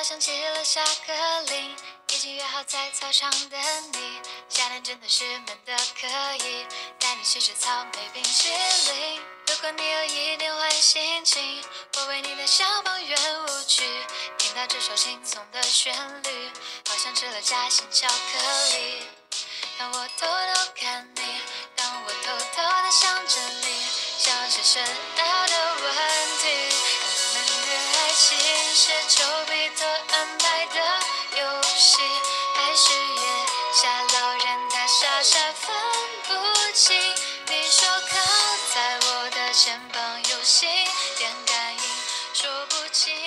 到响起了下课铃，已经约好在操场等你。夏天真的是闷的可以，带你去吃草莓冰淇淋。如果你有一点坏心情，我为你弹小邦圆舞曲。听到这首轻松的旋律，好像吃了夹心巧克力。当我偷偷看你，当我偷偷的想着你，像是深奥的问题。我们的爱情是丘比特安排的游戏，还是月下老人他傻傻分不清？你说靠在我的肩膀有心电感应，说不清。